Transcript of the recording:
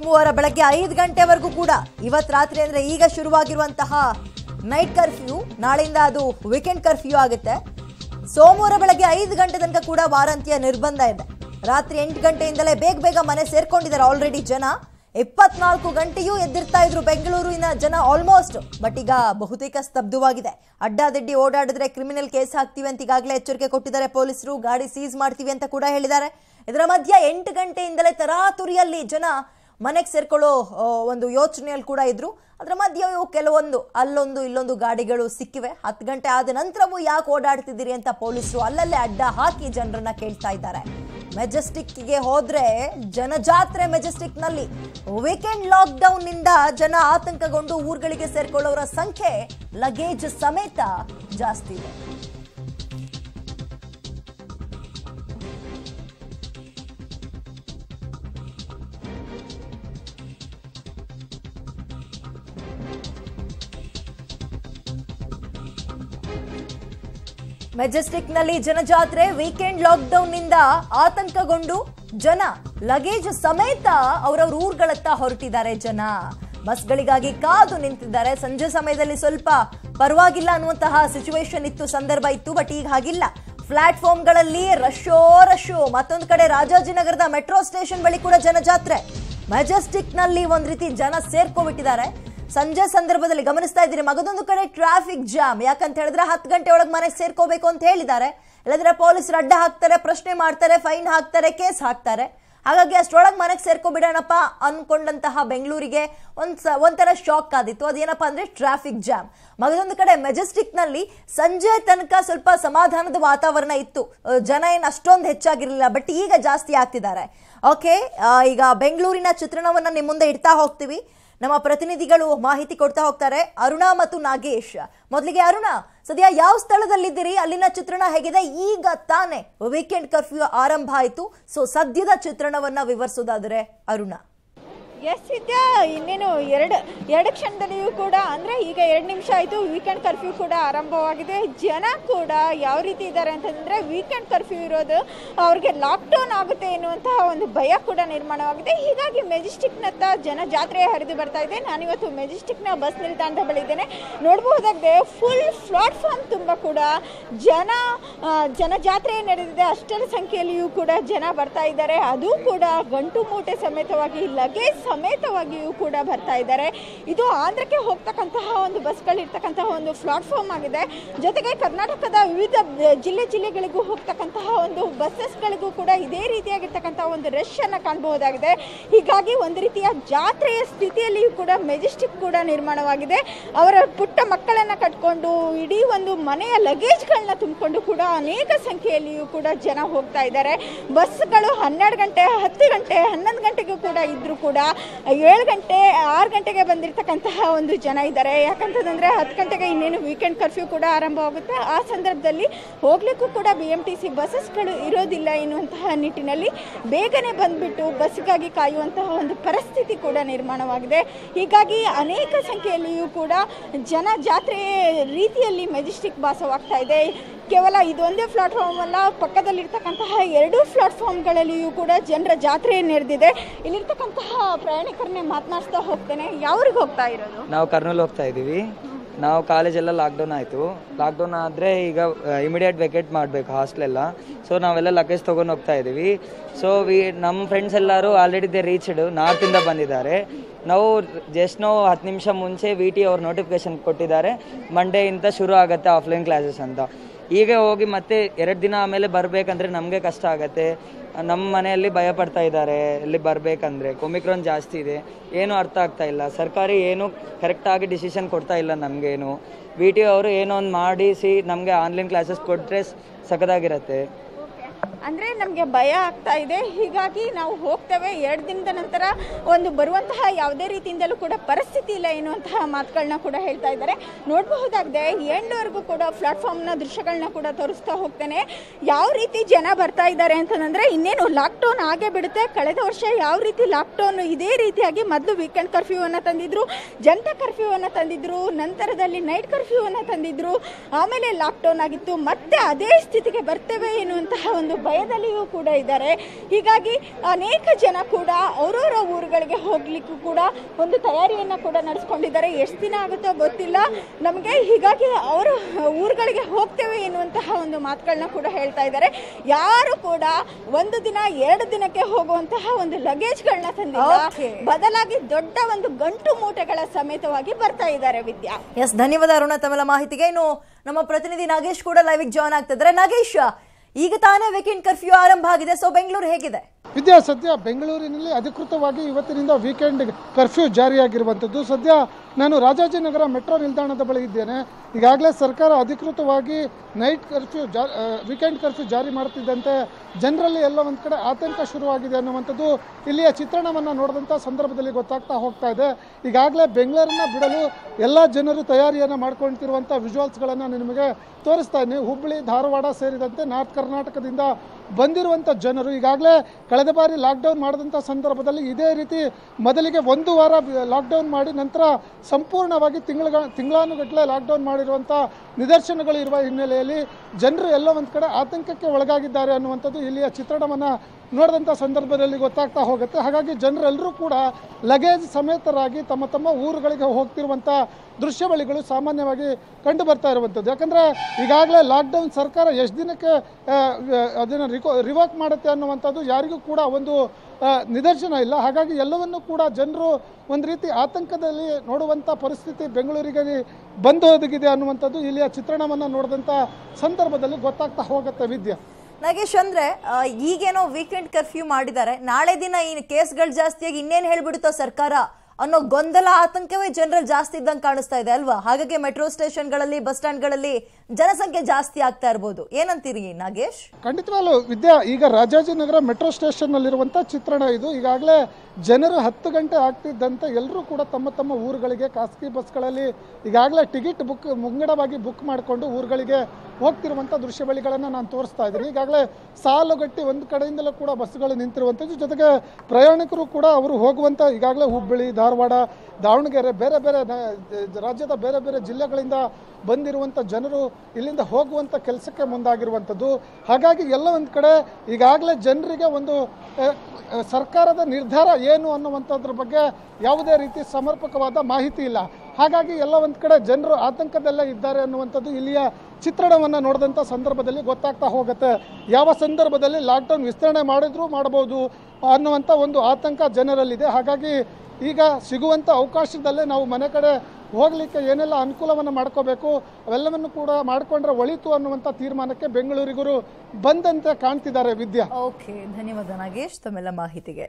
ಸೋಮವಾರ ಬೆಳಗ್ಗೆ ಐದು ಗಂಟೆವರೆಗೂ ಕೂಡ. ಇವತ್ತು ರಾತ್ರಿ ಅಂದ್ರೆ ಈಗ ಶುರುವಾಗಿರುವಂತಹ ನೈಟ್ ಕರ್ಫ್ಯೂ, ನಾಳೆಯಿಂದ ಅದು ವೀಕೆಂಡ್ ಕರ್ಫ್ಯೂ ಆಗುತ್ತೆ. ಸೋಮವಾರ ಬೆಳಗ್ಗೆ ಐದು ಗಂಟೆ ತನಕ ಕೂಡ ವಾರಾಂತ್ಯ ನಿರ್ಬಂಧ ಇದೆ. ರಾತ್ರಿ ಎಂಟು ಗಂಟೆಯಿಂದಲೇ ಬೇಗ ಬೇಗ ಮನೆ ಸೇರ್ಕೊಂಡಿದ್ದಾರೆ ಆಲ್ರೆಡಿ ಜನ. ಇಪ್ಪತ್ನಾಲ್ಕು ಗಂಟೆಯೂ ಎದ್ದಿರ್ತಾ ಇದ್ರು ಬೆಂಗಳೂರಿನ ಜನ ಆಲ್ಮೋಸ್ಟ್ ಬಟ್ ಈಗ ಬಹುತೇಕ ಸ್ತಬ್ಧವಾಗಿದೆ. ಅಡ್ಡಾದಿಡ್ಡಿ ಓಡಾಡಿದ್ರೆ ಕ್ರಿಮಿನಲ್ ಕೇಸ್ ಹಾಕ್ತೀವಿ ಅಂತ ಈಗಾಗಲೇ ಎಚ್ಚರಿಕೆ ಕೊಟ್ಟಿದ್ದಾರೆ ಪೊಲೀಸರು. ಗಾಡಿ ಸೀಸ್ ಮಾಡ್ತೀವಿ ಅಂತ ಕೂಡ ಹೇಳಿದ್ದಾರೆ. ಇದರ ಮಧ್ಯ ಎಂಟು ಗಂಟೆಯಿಂದಲೇ ತರಾತುರಿಯಲ್ಲಿ ಜನ ಮನೆಗೆ ಸೇರ್ಕೊಳ್ಳೋ ಒಂದು ಯೋಚನೆಯಲ್ಲಿ ಕೂಡ ಇದ್ರು. ಅದರ ಮಧ್ಯೆ ಇವು ಕೆಲವೊಂದು, ಅಲ್ಲೊಂದು, ಇಲ್ಲೊಂದು ಗಾಡಿಗಳು ಸಿಕ್ಕಿವೆ. ಹತ್ತು ಗಂಟೆ ಆದ ನಂತರವೂ ಯಾಕೆ ಓಡಾಡ್ತಿದ್ದೀರಿ ಅಂತ ಪೊಲೀಸರು ಅಲ್ಲಲ್ಲೇ ಅಡ್ಡ ಹಾಕಿ ಜನರನ್ನ ಕೇಳ್ತಾ ಇದ್ದಾರೆ. ಮೆಜೆಸ್ಟಿಕ್ಗೆ ಹೋದ್ರೆ ಜನಜಾತ್ರೆ ಮೆಜೆಸ್ಟಿಕ್ನಲ್ಲಿ ವೀಕೆಂಡ್ ಲಾಕ್ಡೌನ್ನಿಂದ ಜನ ಆತಂಕಗೊಂಡು ಊರುಗಳಿಗೆ ಸೇರ್ಕೊಳ್ಳೋರ ಸಂಖ್ಯೆ ಲಗೇಜ್ ಸಮೇತ ಜಾಸ್ತಿ ಇದೆ. ಮೆಜೆಸ್ಟಿಕ್ನಲ್ಲಿ ಜನಜಾತ್ರೆ ವೀಕೆಂಡ್ ಲಾಕ್ಡೌನ್ನಿಂದ ಆತಂಕಗೊಂಡು ಜನ ಲಗೇಜ್ ಸಮೇತ ಅವರವ್ರ ಊರುಗಳತ್ತ ಹೊರಟಿದ್ದಾರೆ ಜನ. ಬಸ್ಗಳಿಗಾಗಿ ಕಾದು ನಿಂತಿದ್ದಾರೆ. ಸಂಜೆ ಸಮಯದಲ್ಲಿ ಸ್ವಲ್ಪ ಪರವಾಗಿಲ್ಲ ಅನ್ನುವಂತಹ ಸಿಚುವೇಶನ್ ಇತ್ತು, ಸಂದರ್ಭ ಇತ್ತು ಬಟ್ ಈಗ ಹಾಗಿಲ್ಲ. ಪ್ಲಾಟ್ಫಾರ್ಮ್ಗಳಲ್ಲಿ ರಶೋ ರಶು, ಮತ್ತೊಂದು ಕಡೆ ರಾಜಾಜಿನಗರದ ಮೆಟ್ರೋ ಸ್ಟೇಷನ್ ಬಳಿ ಕೂಡ ಜನಜಾತ್ರೆ. ಮೆಜೆಸ್ಟಿಕ್ ಒಂದು ಒಂದ್ ರೀತಿ ಜನ ಸೇರ್ಕೊಬಿಟ್ಟಿದ್ದಾರೆ. ಸಂಜೆ ಸಂದರ್ಭದಲ್ಲಿ ಗಮನಿಸ್ತಾ ಇದ್ದೀರಿ, ಮಗದೊಂದು ಕಡೆ ಟ್ರಾಫಿಕ್ ಜಾಮ್ ಯಾಕಂತ ಹೇಳಿದ್ರೆ ಹತ್ತು ಗಂಟೆ ಒಳಗೆ ಮನೆಗೆ ಸೇರ್ಕೋಬೇಕು ಅಂತ ಹೇಳಿದ್ದಾರೆ. ಇಲ್ಲದ್ರೆ ಪೊಲೀಸರು ಅಡ್ಡ ಹಾಕ್ತಾರೆ, ಪ್ರಶ್ನೆ ಮಾಡ್ತಾರೆ, ಫೈನ್ ಹಾಕ್ತಾರೆ, ಕೇಸ್ ಹಾಕ್ತಾರೆ. ಹಾಗಾಗಿ ಅಷ್ಟರೊಳಗೆ ಮನೆಗೆ ಸೇರ್ಕೊಬಿಡೋಣಪ್ಪ ಅನ್ಕೊಂಡಂತಹ ಬೆಂಗಳೂರಿಗೆ ಒಂದು ಸ ಒಂಥರ ಶಾಕ್ ಆದಿತ್ತು. ಅದೇನಪ್ಪ ಅಂದ್ರೆ ಟ್ರಾಫಿಕ್ ಜಾಮ್ ಮಗದೊಂದು ಕಡೆ ಮೆಜೆಸ್ಟಿಕ್ನಲ್ಲಿ ಸಂಜೆ ತನಕ ಸ್ವಲ್ಪ ಸಮಾಧಾನದ ವಾತಾವರಣ ಇತ್ತು. ಜನ ಏನು ಅಷ್ಟೊಂದು ಹೆಚ್ಚಾಗಿರಲಿಲ್ಲ ಬಟ್ ಈಗ ಜಾಸ್ತಿ ಆಗ್ತಿದ್ದಾರೆ. ಓಕೆ ಈಗ ಬೆಂಗಳೂರಿನ ಚಿತ್ರಣವನ್ನ ನಿಮ್ಮ ಮುಂದೆ ಇಡ್ತಾ ಹೋಗ್ತೀವಿ. ನಮ್ಮ ಪ್ರತಿನಿಧಿಗಳು ಮಾಹಿತಿ ಕೊಡ್ತಾ ಹೋಗ್ತಾರೆ. ಅರುಣ ಮತ್ತು ನಾಗೇಶ್. ಮೊದಲಿಗೆ ಅರುಣ, ಸದ್ಯ ಯಾವ ಸ್ಥಳದಲ್ಲಿದ್ದೀರಿ? ಅಲ್ಲಿನ ಚಿತ್ರಣ ಹೇಗಿದೆ? ಈಗ ತಾನೇ ವೀಕೆಂಡ್ ಕರ್ಫ್ಯೂ ಆರಂಭ ಆಯಿತು. ಸೊ ಸದ್ಯದ ಚಿತ್ರಣವನ್ನ ವಿವರಿಸೋದಾದರೆ ಅರುಣ. ಎಸ್ ಇದ್ದ ಇನ್ನೇನು ಎರಡು ಎರಡು ಕ್ಷಣದಲ್ಲಿಯೂ ಕೂಡ, ಅಂದರೆ ಈಗ ಎರಡು ನಿಮಿಷ ಆಯಿತು ವೀಕೆಂಡ್ ಕರ್ಫ್ಯೂ ಕೂಡ ಆರಂಭವಾಗಿದೆ. ಜನ ಕೂಡ ಯಾವ ರೀತಿ ಇದ್ದಾರೆ ಅಂತಂದರೆ ವೀಕೆಂಡ್ ಕರ್ಫ್ಯೂ ಇರೋದು ಅವ್ರಿಗೆ ಲಾಕ್ಡೌನ್ ಆಗುತ್ತೆ ಎನ್ನುವಂತಹ ಒಂದು ಭಯ ಕೂಡ ನಿರ್ಮಾಣವಾಗಿದೆ. ಹೀಗಾಗಿ ಮೆಜೆಸ್ಟಿಕ್ನತ್ತ ಜನ ಜಾತ್ರೆ ಹರಿದು ಬರ್ತಾ ಇದೆ. ನಾನಿವತ್ತು ಮೆಜೆಸ್ಟಿಕ್ನ ಬಸ್ ನಿಲ್ದಾಣದ ಬಳಿ ಇದ್ದೇನೆ. ನೋಡಬಹುದಾಗಿದೆ ಫುಲ್ ಪ್ಲಾಟ್ಫಾರ್ಮ್ ತುಂಬ ಕೂಡ ಜನ ಜನ ಜಾತ್ರೆ ನಡೆದಿದೆ. ಅಷ್ಟರ ಸಂಖ್ಯೆಯಲ್ಲಿಯೂ ಕೂಡ ಜನ ಬರ್ತಾ ಇದ್ದಾರೆ. ಅದು ಕೂಡ ಗಂಟು ಮೂಟೆ ಸಮೇತವಾಗಿ ಲಗೇಜ್ ಸಮೇತವಾಗಿಯೂ ಕೂಡ ಬರ್ತಾ ಇದ್ದಾರೆ. ಇದು ಆಂಧ್ರಕ್ಕೆ ಹೋಗ್ತಕ್ಕಂತಹ ಒಂದು ಬಸ್ಗಳಿರ್ತಕ್ಕಂತಹ ಒಂದು ಪ್ಲಾಟ್ಫಾರ್ಮ್ ಆಗಿದೆ. ಜೊತೆಗೆ ಕರ್ನಾಟಕದ ವಿವಿಧ ಜಿಲ್ಲೆ ಜಿಲ್ಲೆಗಳಿಗೂ ಹೋಗ್ತಕ್ಕಂತಹ ಒಂದು ಬಸ್ಸಸ್ಗಳಿಗೂ ಕೂಡ ಇದೇ ರೀತಿಯಾಗಿರ್ತಕ್ಕಂತಹ ಒಂದು ರಶ್ ಅನ್ನು ಕಾಣಬಹುದಾಗಿದೆ. ಹೀಗಾಗಿ ಒಂದು ರೀತಿಯ ಜಾತ್ರೆಯ ಸ್ಥಿತಿಯಲ್ಲಿಯೂ ಕೂಡ ಮೆಜೆಸ್ಟಿಕ್ ಕೂಡ ನಿರ್ಮಾಣವಾಗಿದೆ. ಅವರ ಪುಟ್ಟ ಮಕ್ಕಳನ್ನ ಕಟ್ಕೊಂಡು, ಇಡೀ ಒಂದು ಮನೆಯ ಲಗೇಜ್ಗಳನ್ನ ತುಂಬಿಕೊಂಡು ಕೂಡ ಅನೇಕ ಸಂಖ್ಯೆಯಲ್ಲಿಯೂ ಕೂಡ ಜನ ಹೋಗ್ತಾ ಇದ್ದಾರೆ. ಬಸ್ಗಳು ಹನ್ನೆರಡು ಗಂಟೆ, ಹತ್ತು ಗಂಟೆ, ಹನ್ನೊಂದು ಗಂಟೆಗೂ ಕೂಡ ಇದ್ರೂ ಕೂಡ ಏಳು ಗಂಟೆ, ಆರು ಗಂಟೆಗೆ ಬಂದಿರತಕ್ಕಂತಹ ಒಂದು ಜನ ಇದ್ದಾರೆ. ಯಾಕಂತಂದರೆ ಹತ್ತು ಗಂಟೆಗೆ ಇನ್ನೇನು ವೀಕೆಂಡ್ ಕರ್ಫ್ಯೂ ಕೂಡ ಆರಂಭವಾಗುತ್ತೆ ಆ ಸಂದರ್ಭದಲ್ಲಿ ಹೋಗ್ಲಿಕ್ಕೂ ಕೂಡ ಬಿ ಎಂ ಟಿ ಸಿ ಬಸ್ಸಸ್ಗಳು ಇರೋದಿಲ್ಲ ಎನ್ನುವಂತಹ ನಿಟ್ಟಿನಲ್ಲಿ ಬೇಗನೆ ಬಂದ್ಬಿಟ್ಟು ಬಸ್ಗಾಗಿ ಕಾಯುವಂತಹ ಒಂದು ಪರಿಸ್ಥಿತಿ ಕೂಡ ನಿರ್ಮಾಣವಾಗಿದೆ. ಹೀಗಾಗಿ ಅನೇಕ ಸಂಖ್ಯೆಯಲ್ಲಿಯೂ ಕೂಡ ಜನ ಜಾತ್ರೆ ರೀತಿಯಲ್ಲಿ ಮೆಜೆಸ್ಟಿಕ್ ಭಾಸವಾಗ್ತಾ ಇದೆ. ಕೇವಲ ಇದೊಂದೇ ಪ್ಲಾಟ್ಫಾರ್ಮ್ ಅಲ್ಲ, ಪಕ್ಕದಲ್ಲಿರ್ತಕ್ಕಂತಹ ಎರಡೂ ಪ್ಲಾಟ್ಫಾರ್ಮ್ಗಳಲ್ಲಿಯೂ ಕೂಡ ಜನರ ಜಾತ್ರೆ ನಡೆದಿದೆ ಇಲ್ಲಿರ್ತಕ್ಕಂತಹ ಪ್ರಯಾಣಿಕರನ್ನೇ ಮಾತನಾಡ್ತಾ ಹೋಗ್ತೇನೆ. ಯಾವ್ರಿಗೆ ಹೋಗ್ತಾ ಇರೋದು? ನಾವು ಕರ್ನೂಲ್ ಹೋಗ್ತಾ ಇದ್ದೀವಿ. ನಾವು ಕಾಲೇಜೆಲ್ಲ ಲಾಕ್ಡೌನ್ ಆಯಿತು. ಲಾಕ್ಡೌನ್ ಆದರೆ ಈಗ ಇಮಿಡಿಯೇಟ್ ವೆಕೇಟ್ ಮಾಡಬೇಕು ಹಾಸ್ಟೆಲೆಲ್ಲ ಸೊ ನಾವೆಲ್ಲ ಲಗೇಜ್ ತೊಗೊಂಡು ಹೋಗ್ತಾ ಇದ್ದೀವಿ. ಸೊ ವಿ ನಮ್ಮ ಫ್ರೆಂಡ್ಸ್ ಎಲ್ಲರೂ ಆಲ್ರೆಡಿ ದೇ ರೀಚ್ಡ್ ನಾರ್ತಿಂದ ಬಂದಿದ್ದಾರೆ. ನಾವು ಜಸ್ಟ್ ನಾವು ಹತ್ತು ನಿಮಿಷ ಮುಂಚೆ ವಿ ಟಿ ಅವ್ರು ನೋಟಿಫಿಕೇಶನ್ ಕೊಟ್ಟಿದ್ದಾರೆ. ಮಂಡೇಯಿಂದ ಶುರು ಆಗುತ್ತೆ ಆಫ್ಲೈನ್ ಕ್ಲಾಸಸ್ ಅಂತ. ಈಗ ಹೋಗಿ ಮತ್ತೆ ಎರಡು ದಿನ ಆಮೇಲೆ ಬರಬೇಕಂದ್ರೆ ನಮಗೆ ಕಷ್ಟ ಆಗುತ್ತೆ. ನಮ್ಮ ಮನೆಯಲ್ಲಿ ಭಯ ಪಡ್ತಾ ಇದ್ದಾರೆ, ಇಲ್ಲಿ ಬರಬೇಕಂದ್ರೆ. ಕೊಮಿಕ್ರಾನ್ ಜಾಸ್ತಿ ಇದೆ. ಏನೂ ಅರ್ಥ ಆಗ್ತಾ ಇಲ್ಲ. ಸರ್ಕಾರಿ ಏನು ಕರೆಕ್ಟಾಗಿ ಡಿಸಿಷನ್ ಕೊಡ್ತಾ ಇಲ್ಲ ನಮಗೇನು. ವಿ ಟಿ ಅವರು ಏನೋ ಒಂದು ಮಾಡಿಸಿ ನಮಗೆ ಆನ್ಲೈನ್ ಕ್ಲಾಸಸ್ ಕೊಟ್ಟರೆ ಸಖತ್ತಾಗಿರತ್ತೆ. ಅಂದರೆ ನಮಗೆ ಭಯ ಆಗ್ತಾ ಇದೆ. ಹೀಗಾಗಿ ನಾವು ಹೋಗ್ತೇವೆ. ಎರಡು ದಿನದ ನಂತರ ಒಂದು ಬರುವಂತಹ ಯಾವುದೇ ರೀತಿಯಿಂದಲೂ ಕೂಡ ಪರಿಸ್ಥಿತಿ ಇಲ್ಲ ಎನ್ನುವಂತಹ ಮಾತುಗಳನ್ನ ಕೂಡ ಹೇಳ್ತಾ ಇದ್ದಾರೆ. ನೋಡಬಹುದಾಗಿದೆ ಎಂಡ್ವರೆಗೂ ಕೂಡ ಪ್ಲಾಟ್ಫಾರ್ಮ್ನ ದೃಶ್ಯಗಳನ್ನ ಕೂಡ ತೋರಿಸ್ತಾ ಹೋಗ್ತೇನೆ. ಯಾವ ರೀತಿ ಜನ ಬರ್ತಾ ಇದ್ದಾರೆ ಅಂತಂದ್ರೆ ಇನ್ನೇನು ಲಾಕ್ಡೌನ್ ಆಗೇ ಬಿಡುತ್ತೆ. ಕಳೆದ ವರ್ಷ ಯಾವ ರೀತಿ ಲಾಕ್ಡೌನ್ ಇದೇ ರೀತಿಯಾಗಿ ಮೊದಲು ವೀಕೆಂಡ್ ಕರ್ಫ್ಯೂವನ್ನು ತಂದಿದ್ರು ಜನತಾ ಕರ್ಫ್ಯೂ ಅನ್ನ ತಂದಿದ್ರು, ನಂತರದಲ್ಲಿ ನೈಟ್ ಕರ್ಫ್ಯೂವನ್ನು ತಂದಿದ್ರು, ಆಮೇಲೆ ಲಾಕ್ಡೌನ್ ಆಗಿತ್ತು. ಮತ್ತೆ ಅದೇ ಸ್ಥಿತಿಗೆ ಬರ್ತೇವೆ ಎನ್ನುವಂತಹ ಒಂದು ಒಂದು ಭಯದಲ್ಲಿಯೂ ಕೂಡ ಇದ್ದಾರೆ. ಹೀಗಾಗಿ ಅನೇಕ ಜನ ಕೂಡ ಅವರವರ ಊರುಗಳಿಗೆ ಹೋಗ್ಲಿಕ್ಕೂ ಕೂಡ ಒಂದು ತಯಾರಿಯನ್ನು ಕೂಡ ನಡೆಸ್ಕೊಂಡಿದ್ದಾರೆ. ಎಷ್ಟು ದಿನ ಆಗುತ್ತೋ ಗೊತ್ತಿಲ್ಲ. ನಮಗೆ ಹೀಗಾಗಿ ಅವರು ಊರುಗಳಿಗೆ ಹೋಗ್ತೇವೆ ಎನ್ನುವಂತಹ ಒಂದು ಮಾತುಗಳನ್ನ ಕೂಡ ಹೇಳ್ತಾ ಇದ್ದಾರೆ. ಯಾರು ಕೂಡ ಒಂದು ದಿನ ಎರಡು ದಿನಕ್ಕೆ ಹೋಗುವಂತಹ ಒಂದು ಲಗೇಜ್ಗಳನ್ನ ತಂದಿಲ್ಲ. ಬದಲಾಗಿ ದೊಡ್ಡ ಒಂದು ಗಂಟು ಮೂಟೆಗಳ ಸಮೇತವಾಗಿ ಬರ್ತಾ ಇದ್ದಾರೆ ವಿದ್ಯಾ. ಎಸ್ ಧನ್ಯವಾದ ಅರುಣ. ತಮಲ ಮಾಹಿತಿಗೆ ಇನ್ನು ನಮ್ಮ ಪ್ರತಿನಿಧಿ ನಾಗೇಶ್ ಕೂಡ ಲೈವ್ ಜಾಯ್ನ್ ಆಗ್ತಿದ್ದಾರೆ ನಾಗೇಶ್ ಈಗ ತಾನೇ ವೀಕೆಂಡ್ ಕರ್ಫ್ಯೂ ಆರಂಭ ಆಗಿದೆ. ಸೊ ಬೆಂಗಳೂರು ಹೇಗಿದೆ? ವಿದ್ಯಾ, ಸದ್ಯ ಬೆಂಗಳೂರಿನಲ್ಲಿ ಅಧಿಕೃತವಾಗಿ ಇವತ್ತಿನಿಂದ ವೀಕೆಂಡ್ ಕರ್ಫ್ಯೂ ಜಾರಿಯಾಗಿರುವಂಥದ್ದು. ಸದ್ಯ ನಾನು ರಾಜಾಜಿನಗರ ಮೆಟ್ರೋ ನಿಲ್ದಾಣದ ಬಳಿ ಇದ್ದೇನೆ. ಈಗಾಗಲೇ ಸರ್ಕಾರ ಅಧಿಕೃತವಾಗಿ ನೈಟ್ ಕರ್ಫ್ಯೂ ಜಾ ವೀಕೆಂಡ್ ಕರ್ಫ್ಯೂ ಜಾರಿ ಮಾಡ್ತಿದ್ದಂತೆ ಜನರಲ್ಲಿ ಎಲ್ಲ ಒಂದು ಕಡೆ ಆತಂಕ ಶುರುವಾಗಿದೆ ಅನ್ನುವಂಥದ್ದು ಇಲ್ಲಿಯ ಚಿತ್ರಣವನ್ನು ನೋಡಿದಂಥ ಸಂದರ್ಭದಲ್ಲಿ ಗೊತ್ತಾಗ್ತಾ ಹೋಗ್ತಾ ಇದೆ. ಈಗಾಗಲೇ ಬೆಂಗಳೂರನ್ನ ಬಿಡಲು ಎಲ್ಲ ಜನರು ತಯಾರಿಯನ್ನು ಮಾಡ್ಕೊಳ್ತಿರುವಂಥ ವಿಜುವಲ್ಸ್ಗಳನ್ನು ನಿಮಗೆ ತೋರಿಸ್ತಾ ಇದ್ದೀನಿ. ಹುಬ್ಬಳ್ಳಿ, ಧಾರವಾಡ ಸೇರಿದಂತೆ ನಾರ್ತ್ ಕರ್ನಾಟಕದಿಂದ ಬಂದಿರುವಂಥ ಜನರು ಈಗಾಗಲೇ ಬಾರಿ ಲಾಕ್ಡೌನ್ ಮಾಡಿದಂಥ ಸಂದರ್ಭದಲ್ಲಿ ಇದೇ ರೀತಿ ಮೊದಲಿಗೆ ಒಂದು ವಾರ ಲಾಕ್ಡೌನ್ ಮಾಡಿ ನಂತರ ಸಂಪೂರ್ಣವಾಗಿ ತಿಂಗಳ ತಿಂಗಳಾನುಗಟ್ಟಲೆ ಲಾಕ್ಡೌನ್ ಮಾಡಿರುವಂಥ ನಿದರ್ಶನಗಳು ಇರುವ ಹಿನ್ನೆಲೆಯಲ್ಲಿ ಜನರು ಎಲ್ಲ ಒಂದು ಕಡೆ ಆತಂಕಕ್ಕೆ ಒಳಗಾಗಿದ್ದಾರೆ ಅನ್ನುವಂಥದ್ದು ಇಲ್ಲಿಯ ಚಿತ್ರಣವನ್ನು ನೋಡಿದಂಥ ಸಂದರ್ಭದಲ್ಲಿ ಗೊತ್ತಾಗ್ತಾ ಹೋಗುತ್ತೆ. ಹಾಗಾಗಿ ಜನರೆಲ್ಲರೂ ಕೂಡ ಲಗೇಜ್ ಸಮೇತರಾಗಿ ತಮ್ಮ ತಮ್ಮ ಊರುಗಳಿಗೆ ಹೋಗ್ತಿರುವಂಥ ದೃಶ್ಯಾವಳಿಗಳು ಸಾಮಾನ್ಯವಾಗಿ ಕಂಡು ಬರ್ತಾ ಇರುವಂಥದ್ದು. ಯಾಕಂದರೆ ಈಗಾಗಲೇ ಲಾಕ್ಡೌನ್ ಸರ್ಕಾರ ಎಷ್ಟು ದಿನಕ್ಕೆ ಅದನ್ನು ರಿಕೋ ರಿವರ್ಕ್ ಮಾಡುತ್ತೆ ಅನ್ನುವಂಥದ್ದು ಯಾರಿಗೂ ಕೂಡ ಒಂದು ನಿದರ್ಶನ ಇಲ್ಲ. ಹಾಗಾಗಿ ಎಲ್ಲವನ್ನೂ ಕೂಡ ಜನರು ಒಂದು ರೀತಿ ಆತಂಕದಲ್ಲಿ ನೋಡುವಂಥ ಪರಿಸ್ಥಿತಿ ಬೆಂಗಳೂರಿಗೆ ಬಂದು ಒದಗಿದೆ ಅನ್ನುವಂಥದ್ದು ಇಲ್ಲಿಯ ಚಿತ್ರಣವನ್ನು ನೋಡಿದಂಥ ಸಂದರ್ಭದಲ್ಲಿ ಗೊತ್ತಾಗ್ತಾ ಹೋಗುತ್ತೆ ವಿದ್ಯೆ. ನಾಗೇಶ್ ಅಂದ್ರೆ ಈಗೇನೋ ವೀಕೆಂಡ್ ಕರ್ಫ್ಯೂ ಮಾಡಿದ್ದಾರೆ. ನಾಳೆ ದಿನ ಈ ಕೇಸ್ಗಳು ಜಾಸ್ತಿಯಾಗಿ ಇನ್ನೇನು ಹೇಳ್ಬಿಡುತ್ತೋ ಸರ್ಕಾರ? ಅನ್ನೋ ಗೊಂದಲ ಆತಂಕವೇ ಜನರಲ್ಲಿ ಜಾಸ್ತಿ ಇದ್ದಂಗೆ ಕಾಣಿಸ್ತಾ ಇದೆ ಅಲ್ವಾ? ಹಾಗಾಗಿ ಮೆಟ್ರೋ ಸ್ಟೇಷನ್ಗಳಲ್ಲಿ, ಬಸ್ ಸ್ಟ್ಯಾಂಡ್ಗಳಲ್ಲಿ ಜನಸಂಖ್ಯೆ ಜಾಸ್ತಿ ಆಗ್ತಾ ಇರ್ಬೋದು. ಏನಂತೀರಿ ನಾಗೇಶ್? ಖಂಡಿತವಾಗ್ಲೂ. ವಿದ್ಯಾ, ಈಗ ರಾಜಾಜಿನಗರ ಮೆಟ್ರೋ ಸ್ಟೇಷನ್ ಸ್ಟೇಷನ್ನಲ್ಲಿರುವಂಥ ಚಿತ್ರಣ ಇದು. ಈಗಾಗಲೇ ಜನರು ಹತ್ತು ಗಂಟೆ ಆಗ್ತಿದ್ದಂತೆ ಎಲ್ಲರೂ ಕೂಡ ತಮ್ಮ ತಮ್ಮ ಊರುಗಳಿಗೆ, ಖಾಸಗಿ ಬಸ್ಗಳಲ್ಲಿ ಈಗಾಗಲೇ ಟಿಕೆಟ್ ಬುಕ್, ಮುಂಗಡವಾಗಿ ಬುಕ್ ಮಾಡಿಕೊಂಡು ಊರುಗಳಿಗೆ ಹೋಗ್ತಿರುವಂಥ ದೃಶ್ಯಬಳಿಗಳನ್ನು ನಾನು ತೋರಿಸ್ತಾ ಇದ್ದೀನಿ. ಈಗಾಗಲೇ ಸಾಲುಗಟ್ಟಿ ಒಂದು ಕಡೆಯಿಂದಲೂ ಕೂಡ ಬಸ್ಗಳು ನಿಂತಿರುವಂಥದ್ದು. ಜೊತೆಗೆ ಪ್ರಯಾಣಿಕರು ಕೂಡ ಅವರು ಹೋಗುವಂಥ ಈಗಾಗಲೇ ಹುಬ್ಬಳ್ಳಿ ದಾವಣಗೆರೆ, ಬೇರೆ ಬೇರೆ ರಾಜ್ಯದ ಬೇರೆ ಬೇರೆ ಜಿಲ್ಲೆಗಳಿಂದ ಬಂದಿರುವಂಥ ಜನರು ಇಲ್ಲಿಂದ ಹೋಗುವಂಥ ಕೆಲಸಕ್ಕೆ ಮುಂದಾಗಿರುವಂಥದ್ದು ಹಾಗಾಗಿ ಎಲ್ಲ ಒಂದು ಕಡೆ ಈಗಾಗಲೇ ಜನರಿಗೆ ಒಂದು ಸರ್ಕಾರದ ನಿರ್ಧಾರ ಏನು ಅನ್ನುವಂಥದ್ರ ಬಗ್ಗೆ ಯಾವುದೇ ರೀತಿ ಸಮರ್ಪಕವಾದ ಮಾಹಿತಿ ಇಲ್ಲ. ಹಾಗಾಗಿ ಎಲ್ಲ ಒಂದು ಕಡೆ ಜನರು ಆತಂಕದಲ್ಲೇ ಇದ್ದಾರೆ ಅನ್ನುವಂಥದ್ದು ಇಲ್ಲಿಯ ಚಿತ್ರಣವನ್ನು ನೋಡಿದಂಥ ಸಂದರ್ಭದಲ್ಲಿ ಗೊತ್ತಾಗ್ತಾ ಹೋಗುತ್ತೆ. ಯಾವ ಸಂದರ್ಭದಲ್ಲಿ ಲಾಕ್ಡೌನ್ ವಿಸ್ತರಣೆ ಮಾಡಿದ್ರೂ ಮಾಡಬಹುದು ಅನ್ನುವಂಥ ಒಂದು ಆತಂಕ ಜನರಲ್ಲಿದೆ. ಹಾಗಾಗಿ ಈಗ ಸಿಗುವಂಥ ಅವಕಾಶದಲ್ಲೇ ನಾವು ಮನೆ ಕಡೆ ಹೋಗಲಿಕ್ಕೆ ಏನೆಲ್ಲ ಅನುಕೂಲವನ್ನು ಮಾಡ್ಕೋಬೇಕು, ಅವೆಲ್ಲವನ್ನು ಕೂಡ ಮಾಡಿಕೊಂಡ್ರೆ ಒಳಿತು ಅನ್ನುವಂಥ ತೀರ್ಮಾನಕ್ಕೆ ಬೆಂಗಳೂರಿಗರು ಬಂದಂತೆ ಕಾಣ್ತಿದ್ದಾರೆ ವಿದ್ಯಾ. ಓಕೆ ಧನ್ಯವಾದ ನಾಗೇಶ್, ತಮ್ಮೆಲ್ಲ ಮಾಹಿತಿಗೆ.